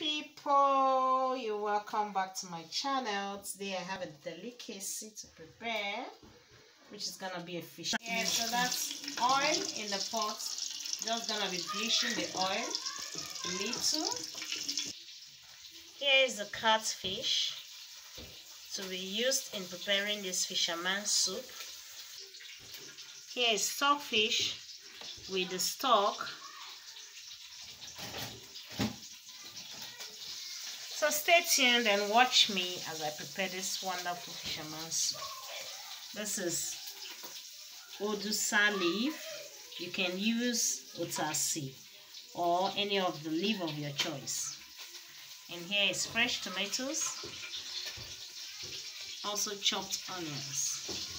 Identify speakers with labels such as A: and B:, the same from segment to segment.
A: people you're welcome back to my channel. Today i have a delicacy to prepare which is gonna be a fish. Yeah so that's oil in the pot. Just gonna be bleaching the oil a little. Here is the catfish to be used in preparing this fisherman soup. Here is stockfish with the stock So stay tuned and watch me as I prepare this wonderful fisherman soup. This is uziza leaf. You can use utazi or any of the leaf of your choice. And here is fresh tomatoes, also chopped onions.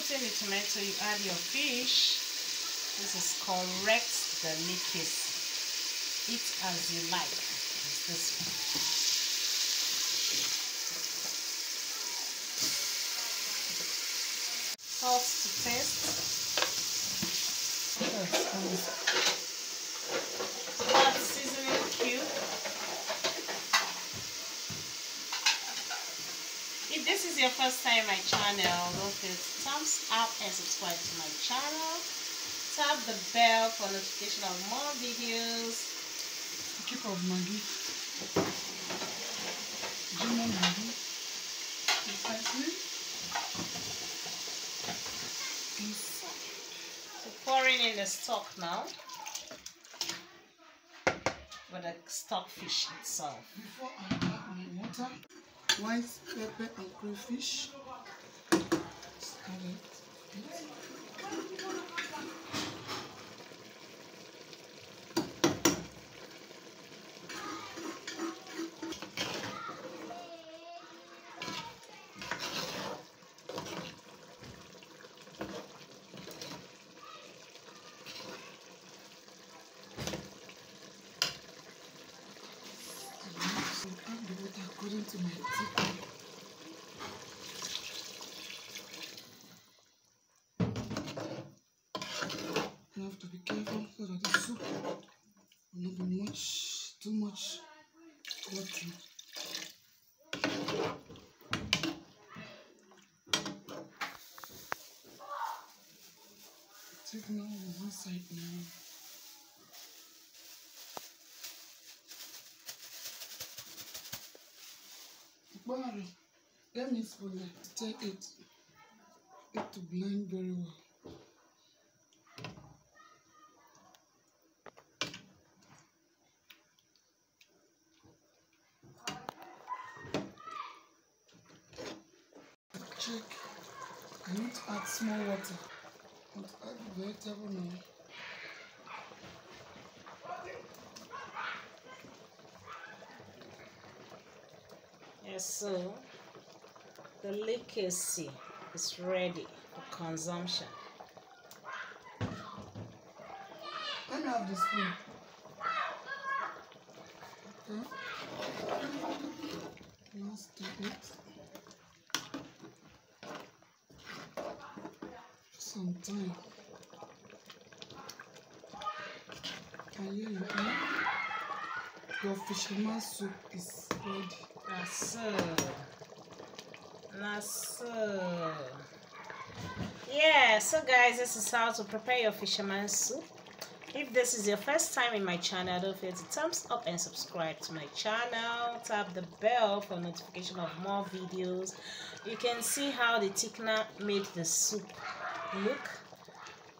A: So in the tomato, you add your fish. This is correct the delicacy. Eat as you like. It's this one. Salt to taste. This is your first time my channel, don't forget thumbs up and subscribe to my channel. Tap the bell for notification of more videos.
B: Keep of Maggi. Jimmy Maggi. Precisely.
A: So pouring in the stock now. With the stockfish itself.
B: White pepper and crayfish. according to my tip. You have to be careful so that the soup will not be much, too much water. Take now on one side now. Butter. That means for like tell it it to blend very well. Check. I need to add small water. I want to add vegetable now.
A: Yes, so the delicacy is ready for consumption.
B: Me have the spoon. Okay. Let's do it. Some. Can you me? Your fisherman soup is ready.
A: That's it. Yeah, so guys, this is how to prepare your fisherman soup. If this is your first time in my channel, don't forget to thumbs up and subscribe to my channel. Tap the bell for notification of more videos. You can see how the thickener made the soup look.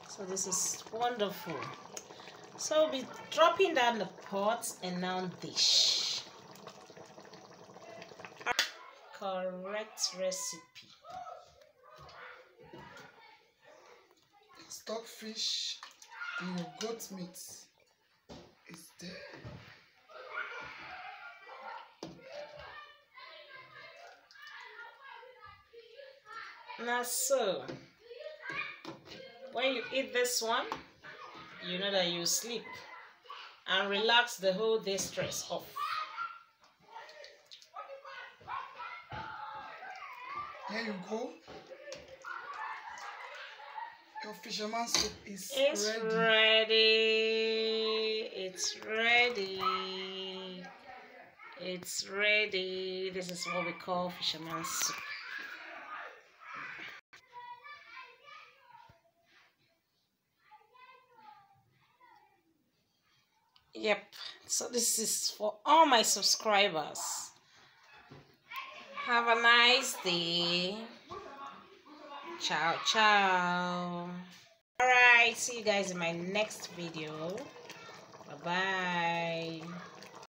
A: So this is wonderful. So we'll be dropping down the pot and now dish. Correct recipe.
B: Stockfish and your goat meat is there.
A: Now so, when you eat this one you know that you sleep and relax the whole day stress off
B: There you go. Your fisherman soup is
A: it's
B: ready.
A: ready it's ready it's ready this is what we call fisherman soup Yep. So this is for all my subscribers. Have a nice day. Ciao, ciao. Alright, see you guys in my next video. Bye bye.